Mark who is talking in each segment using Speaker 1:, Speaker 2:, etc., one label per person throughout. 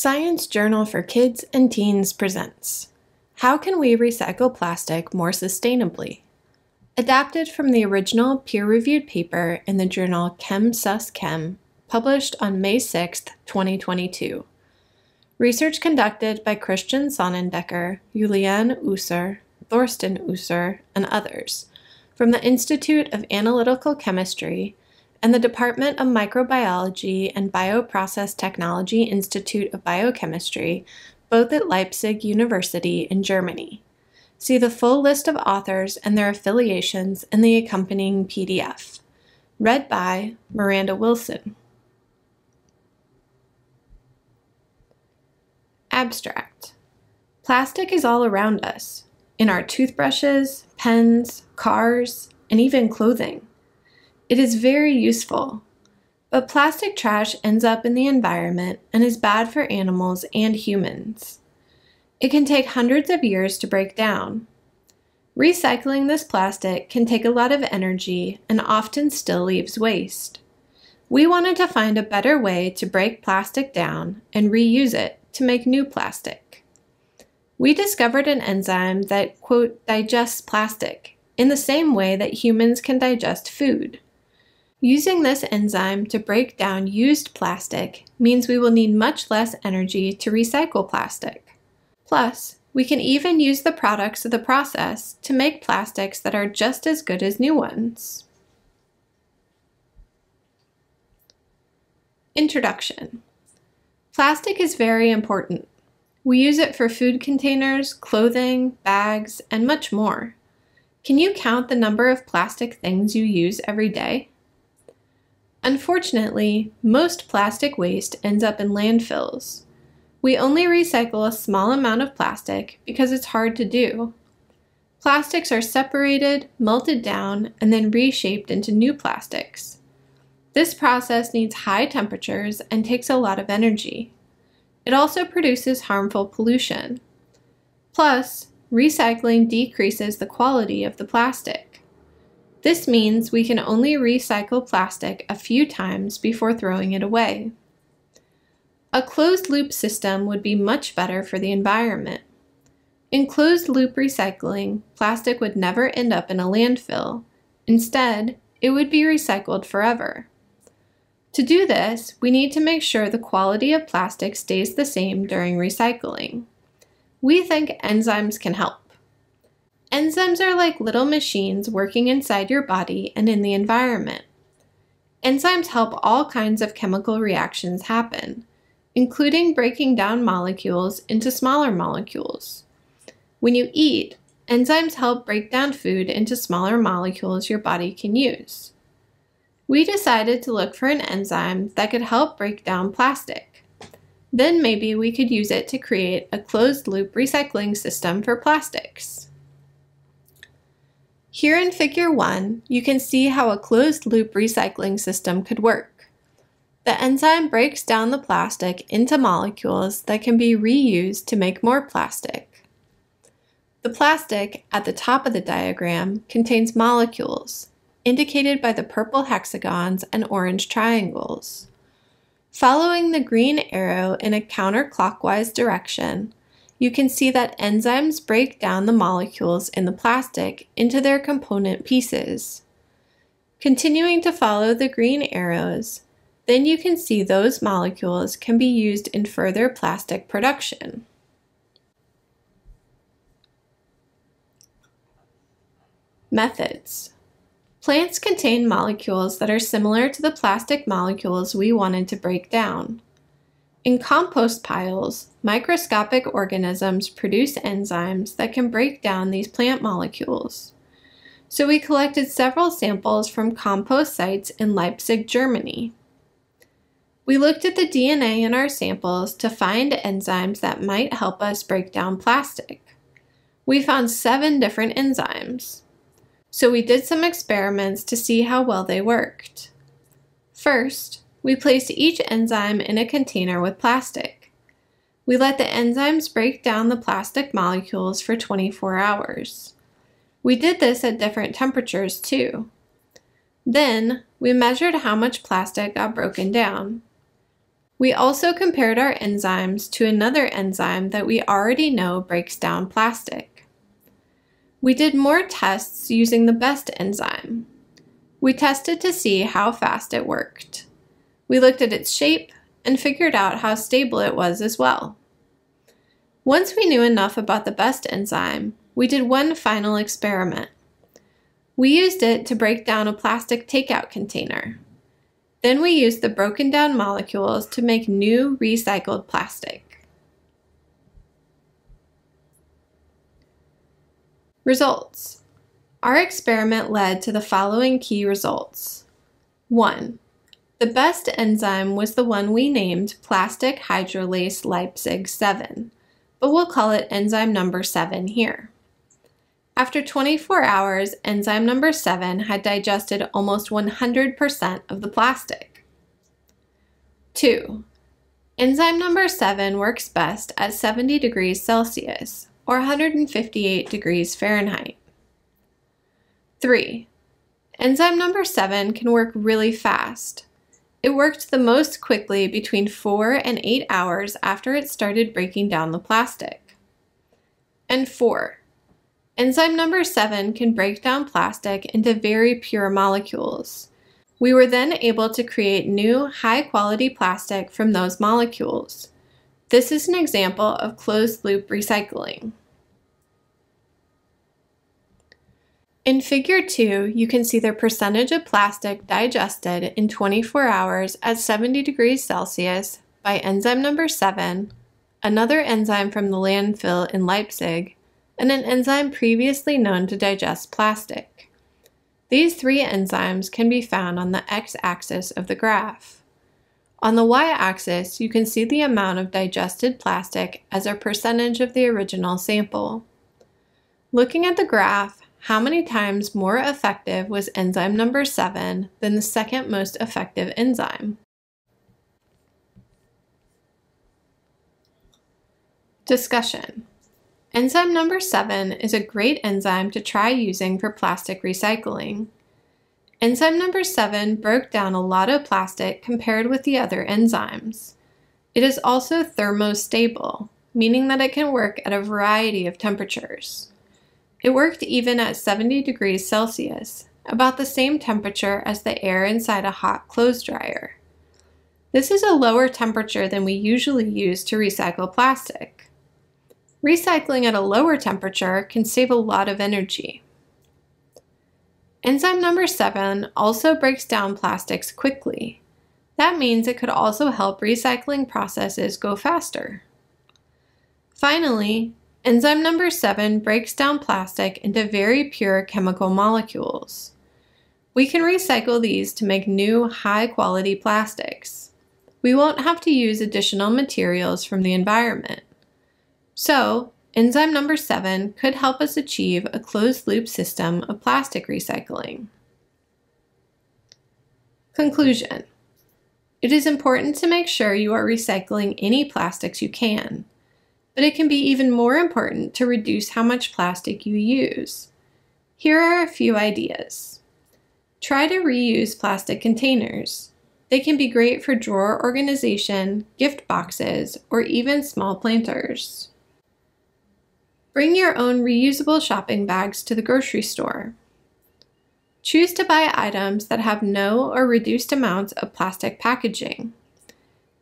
Speaker 1: Science Journal for Kids and Teens presents How Can We Recycle Plastic More Sustainably? Adapted from the original peer reviewed paper in the journal Chem Sus Chem, published on May 6, 2022. Research conducted by Christian Sonnendecker, Juliane Oeser, Thorsten Oeser, and others from the Institute of Analytical Chemistry and the Department of Microbiology and Bioprocess Technology Institute of Biochemistry, both at Leipzig University in Germany. See the full list of authors and their affiliations in the accompanying PDF. Read by Miranda Wilson. Abstract Plastic is all around us, in our toothbrushes, pens, cars, and even clothing. It is very useful, but plastic trash ends up in the environment and is bad for animals and humans. It can take hundreds of years to break down. Recycling this plastic can take a lot of energy and often still leaves waste. We wanted to find a better way to break plastic down and reuse it to make new plastic. We discovered an enzyme that, quote, digests plastic in the same way that humans can digest food. Using this enzyme to break down used plastic means we will need much less energy to recycle plastic. Plus, we can even use the products of the process to make plastics that are just as good as new ones. Introduction Plastic is very important. We use it for food containers, clothing, bags, and much more. Can you count the number of plastic things you use every day? Unfortunately, most plastic waste ends up in landfills. We only recycle a small amount of plastic because it's hard to do. Plastics are separated, melted down, and then reshaped into new plastics. This process needs high temperatures and takes a lot of energy. It also produces harmful pollution. Plus, recycling decreases the quality of the plastic. This means we can only recycle plastic a few times before throwing it away. A closed loop system would be much better for the environment. In closed loop recycling, plastic would never end up in a landfill. Instead, it would be recycled forever. To do this, we need to make sure the quality of plastic stays the same during recycling. We think enzymes can help. Enzymes are like little machines working inside your body and in the environment. Enzymes help all kinds of chemical reactions happen, including breaking down molecules into smaller molecules. When you eat, enzymes help break down food into smaller molecules your body can use. We decided to look for an enzyme that could help break down plastic. Then maybe we could use it to create a closed loop recycling system for plastics. Here in figure 1, you can see how a closed loop recycling system could work. The enzyme breaks down the plastic into molecules that can be reused to make more plastic. The plastic at the top of the diagram contains molecules, indicated by the purple hexagons and orange triangles. Following the green arrow in a counterclockwise direction, you can see that enzymes break down the molecules in the plastic into their component pieces. Continuing to follow the green arrows, then you can see those molecules can be used in further plastic production. Methods Plants contain molecules that are similar to the plastic molecules we wanted to break down. In compost piles, microscopic organisms produce enzymes that can break down these plant molecules. So we collected several samples from compost sites in Leipzig, Germany. We looked at the DNA in our samples to find enzymes that might help us break down plastic. We found seven different enzymes. So we did some experiments to see how well they worked. First, we placed each enzyme in a container with plastic. We let the enzymes break down the plastic molecules for 24 hours. We did this at different temperatures too. Then, we measured how much plastic got broken down. We also compared our enzymes to another enzyme that we already know breaks down plastic. We did more tests using the best enzyme. We tested to see how fast it worked. We looked at its shape and figured out how stable it was as well. Once we knew enough about the best enzyme, we did one final experiment. We used it to break down a plastic takeout container. Then we used the broken down molecules to make new recycled plastic. Results. Our experiment led to the following key results. 1. The best enzyme was the one we named plastic hydrolase Leipzig 7 but we'll call it enzyme number 7 here. After 24 hours, enzyme number 7 had digested almost 100% of the plastic. 2. Enzyme number 7 works best at 70 degrees Celsius, or 158 degrees Fahrenheit. 3. Enzyme number 7 can work really fast, it worked the most quickly between 4 and 8 hours after it started breaking down the plastic. And 4. Enzyme number 7 can break down plastic into very pure molecules. We were then able to create new high quality plastic from those molecules. This is an example of closed loop recycling. In figure 2, you can see the percentage of plastic digested in 24 hours at 70 degrees Celsius by enzyme number 7, another enzyme from the landfill in Leipzig, and an enzyme previously known to digest plastic. These three enzymes can be found on the x-axis of the graph. On the y-axis, you can see the amount of digested plastic as a percentage of the original sample. Looking at the graph, how many times more effective was enzyme number 7 than the second most effective enzyme? Discussion. Enzyme number 7 is a great enzyme to try using for plastic recycling. Enzyme number 7 broke down a lot of plastic compared with the other enzymes. It is also thermostable, meaning that it can work at a variety of temperatures. It worked even at 70 degrees Celsius, about the same temperature as the air inside a hot clothes dryer. This is a lower temperature than we usually use to recycle plastic. Recycling at a lower temperature can save a lot of energy. Enzyme number 7 also breaks down plastics quickly. That means it could also help recycling processes go faster. Finally, Enzyme number 7 breaks down plastic into very pure chemical molecules. We can recycle these to make new high quality plastics. We won't have to use additional materials from the environment. So, enzyme number 7 could help us achieve a closed loop system of plastic recycling. Conclusion It is important to make sure you are recycling any plastics you can but it can be even more important to reduce how much plastic you use. Here are a few ideas. Try to reuse plastic containers. They can be great for drawer organization, gift boxes, or even small planters. Bring your own reusable shopping bags to the grocery store. Choose to buy items that have no or reduced amounts of plastic packaging.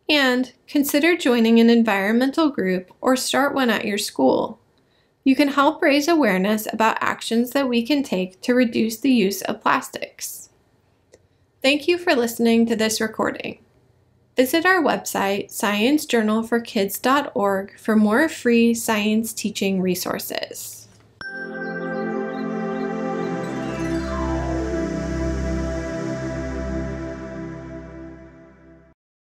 Speaker 1: And consider joining an environmental group or start one at your school. You can help raise awareness about actions that we can take to reduce the use of plastics. Thank you for listening to this recording. Visit our website, sciencejournalforkids.org, for more free science teaching resources.